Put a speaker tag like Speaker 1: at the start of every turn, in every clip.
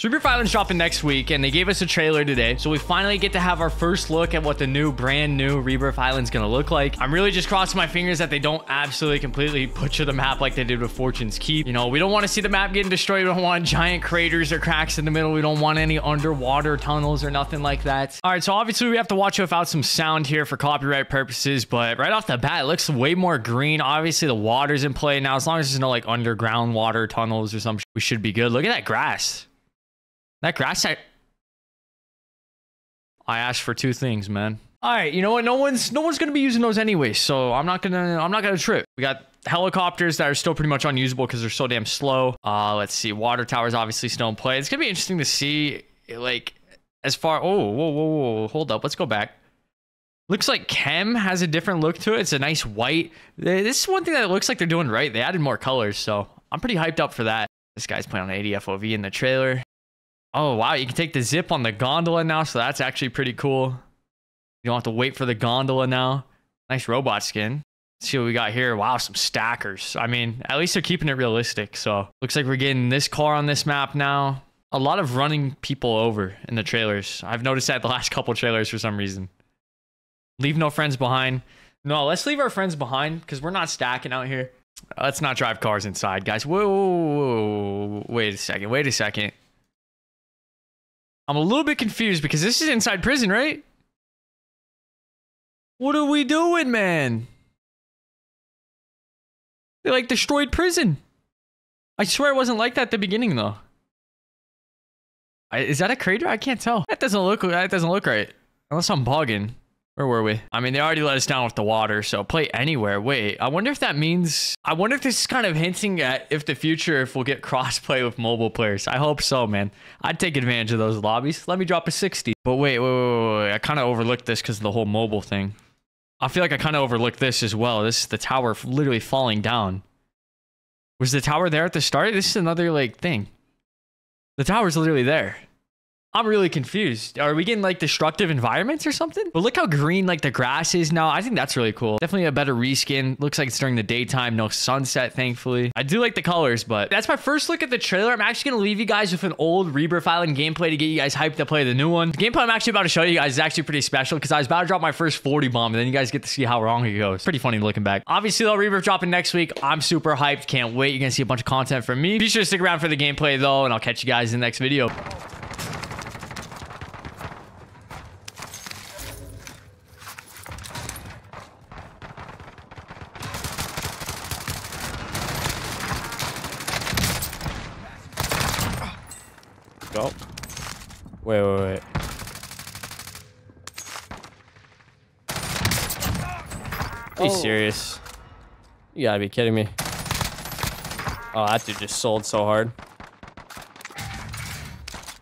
Speaker 1: So Island's dropping next week, and they gave us a trailer today. So we finally get to have our first look at what the new, brand new Rebirth Island's gonna look like. I'm really just crossing my fingers that they don't absolutely completely butcher the map like they did with Fortune's Keep. You know, we don't want to see the map getting destroyed. We don't want giant craters or cracks in the middle. We don't want any underwater tunnels or nothing like that. All right, so obviously we have to watch without some sound here for copyright purposes, but right off the bat, it looks way more green. Obviously the water's in play now. As long as there's no like underground water tunnels or something, we should be good. Look at that grass. That grass, I, I asked for two things, man. All right, you know what? No one's no one's gonna be using those anyway, so I'm not gonna I'm not gonna trip. We got helicopters that are still pretty much unusable because they're so damn slow. Uh, let's see. Water towers obviously still in play. It's gonna be interesting to see, like, as far. Oh, whoa, whoa, whoa! Hold up. Let's go back. Looks like Chem has a different look to it. It's a nice white. This is one thing that looks like they're doing right. They added more colors, so I'm pretty hyped up for that. This guy's playing on 80 FOV in the trailer. Oh, wow. You can take the zip on the gondola now, so that's actually pretty cool. You don't have to wait for the gondola now. Nice robot skin. Let's see what we got here. Wow, some stackers. I mean, at least they're keeping it realistic. So looks like we're getting this car on this map now. A lot of running people over in the trailers. I've noticed that the last couple trailers for some reason. Leave no friends behind. No, let's leave our friends behind because we're not stacking out here. Let's not drive cars inside, guys. Whoa, whoa, whoa, wait a second. Wait a second. I'm a little bit confused because this is inside prison, right? What are we doing, man? They like destroyed prison. I swear it wasn't like that at the beginning though. I, is that a crater? I can't tell. That doesn't look that doesn't look right. Unless I'm bugging. Where were we? I mean, they already let us down with the water, so play anywhere. Wait, I wonder if that means... I wonder if this is kind of hinting at if the future, if we'll get crossplay with mobile players. I hope so, man. I'd take advantage of those lobbies. Let me drop a 60. But wait, wait, wait, wait. wait. I kind of overlooked this because of the whole mobile thing. I feel like I kind of overlooked this as well. This is the tower literally falling down. Was the tower there at the start? This is another, like, thing. The tower's literally there. I'm really confused. Are we getting like destructive environments or something? But look how green like the grass is now. I think that's really cool. Definitely a better reskin. Looks like it's during the daytime. No sunset, thankfully. I do like the colors, but that's my first look at the trailer. I'm actually going to leave you guys with an old Rebirth Island gameplay to get you guys hyped to play the new one. The gameplay I'm actually about to show you guys is actually pretty special because I was about to drop my first 40 bomb and then you guys get to see how wrong it goes. Pretty funny looking back. Obviously, though, Rebirth dropping next week. I'm super hyped. Can't wait. You're going to see a bunch of content from me. Be sure to stick around for the gameplay, though, and I'll catch you guys in the next video.
Speaker 2: Go. Wait, wait, wait. Are you
Speaker 1: Oh.
Speaker 2: serious? You gotta be kidding me. Oh, that dude just sold so hard.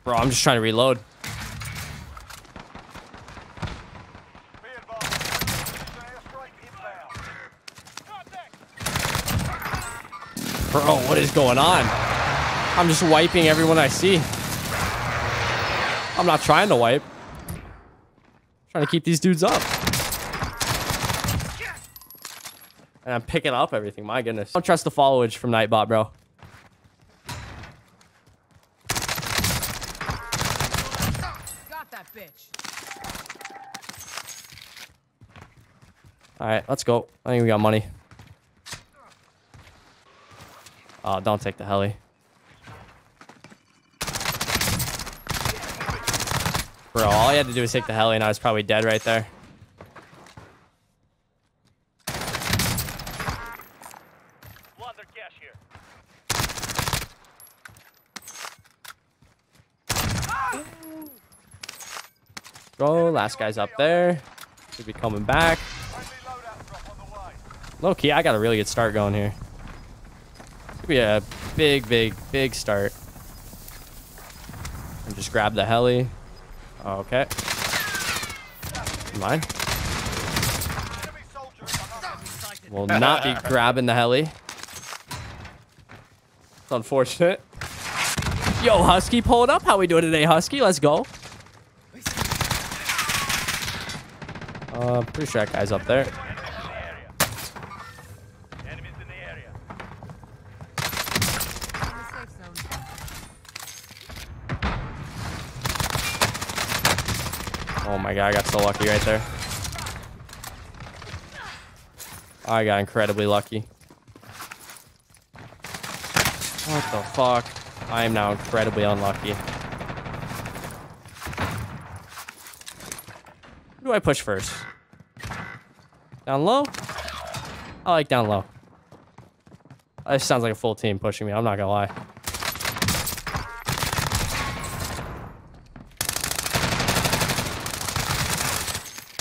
Speaker 2: Bro, I'm just trying to reload. Bro, what is going on? I'm just wiping everyone I see. I'm not trying to wipe. trying to keep these dudes up. And I'm picking up everything. My goodness. Don't trust the followage from Nightbot, bro.
Speaker 3: Got that bitch.
Speaker 2: All right, let's go. I think we got money. Oh, don't take the heli. Bro, all you had to do was take the heli and I was probably dead right there. Bro, last guy's up there. Should be coming back. Low key, I got a really good start going here. Could be a big, big, big start. And just grab the heli. Okay. Mine. Will not be grabbing the heli. It's unfortunate. Yo, Husky pulled up. How we doing today, Husky? Let's go. Uh, pretty sure that guy's up there. Oh my god, I got so lucky right there. I got incredibly lucky. What the fuck? I am now incredibly unlucky. Who do I push first? Down low? I like down low. Uh, this sounds like a full team pushing me. I'm not gonna lie.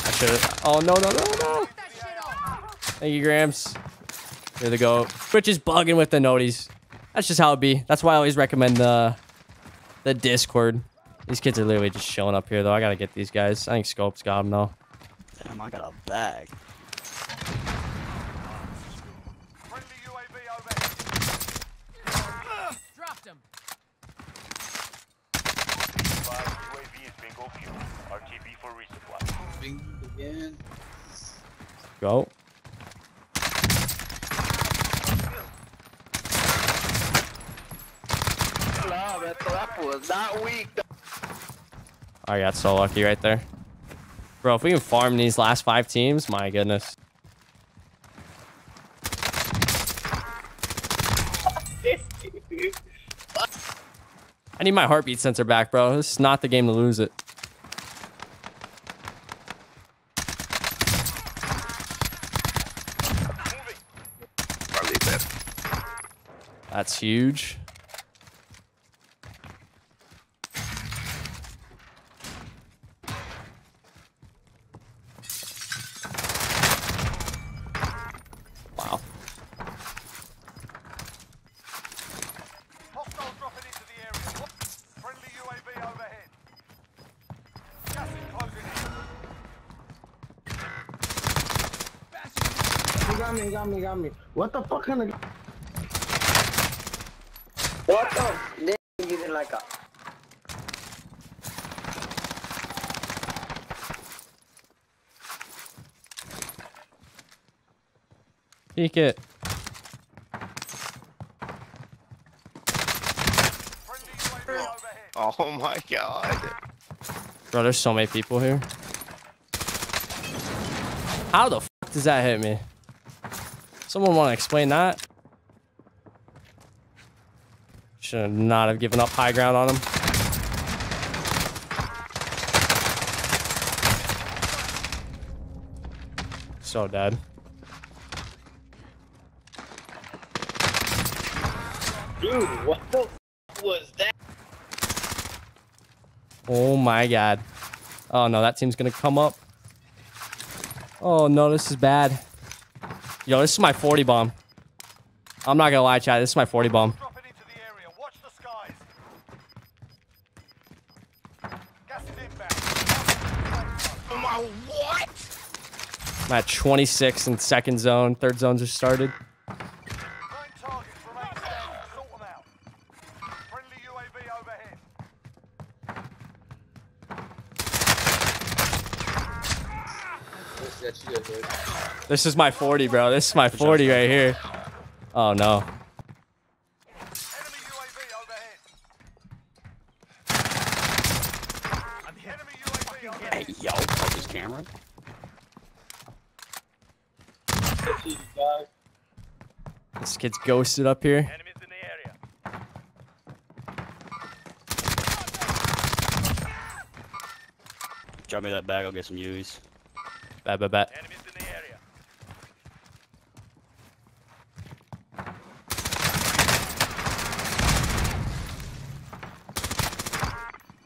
Speaker 2: I should. Oh, no, no, no, no. Thank you, Grams. Here they go. Twitch is bugging with the noties. That's just how it be. That's why I always recommend the the Discord. These kids are literally just showing up here, though. I gotta get these guys. I think Scope's got them, though.
Speaker 4: Damn, I got a bag.
Speaker 5: Friendly UAV overhead.
Speaker 3: Dropped him.
Speaker 5: Five UAV is bingo fuel. RTB for resupply.
Speaker 4: Again.
Speaker 2: Go.
Speaker 4: No, that trap was not weak.
Speaker 2: I got so lucky right there. Bro, if we can farm these last five teams, my goodness. I need my heartbeat sensor back, bro. This is not the game to lose it. That's huge. Wow.
Speaker 5: Hostiles dropping into the area. Friendly UAV overhead. Gas is closing in.
Speaker 6: He got me, got me, got me. What the fuck kind of... What the... They using like a...
Speaker 2: Peek it.
Speaker 5: Friendly UAV overhead.
Speaker 4: Oh my god.
Speaker 2: Bro, there's so many people here. How the fuck does that hit me? Someone want to explain that? Should not have given up high ground on him. So dead.
Speaker 6: Dude, what the f- was that?
Speaker 2: Oh my god. Oh no, that team's gonna come up. Oh no, this is bad. Yo, this is my 40 bomb. I'm not gonna lie, chat. This is my 40 bomb.
Speaker 5: Dropping into the area. Watch the skies. Gas is inbound.
Speaker 4: My what?
Speaker 2: I'm at 26 in second zone. Third zones just started. This is my 40, bro. This is my 40 right here. Oh no.
Speaker 5: Enemy UAV overhead. Enemy UAV overhead.
Speaker 4: Hey, yo, focus camera.
Speaker 2: This kid's ghosted up here.
Speaker 5: Enemies in the area.
Speaker 4: Drop me that bag, I'll get some U's.
Speaker 2: Bet, bet, bet.
Speaker 5: Enemies in the area.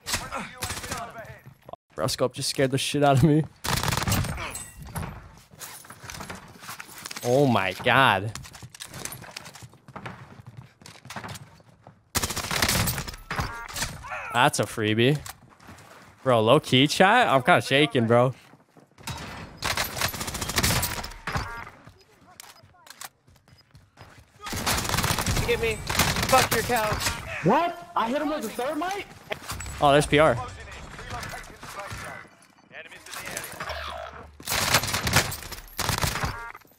Speaker 5: Friendly UAV overhead.
Speaker 2: Bro, scope just scared the shit out of me. Oh my god. That's a freebie. Bro, low key chat? I'm kind of shaking, bro.
Speaker 4: Get me. Fuck your couch.
Speaker 6: What? I hit him with a thermite?
Speaker 2: Oh, there's PR.
Speaker 5: Closing in. Relocating to safe zone. Enemies in the area.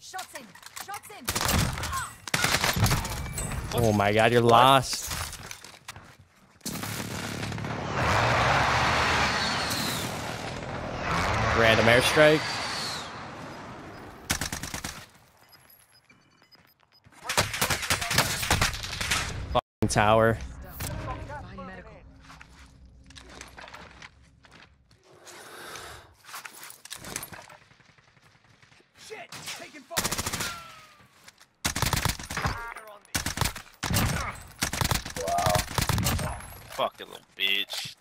Speaker 3: Shots in. Shots in.
Speaker 2: Oh my god, you're lost. random airstrike. Tower.
Speaker 7: Fucking little bitch.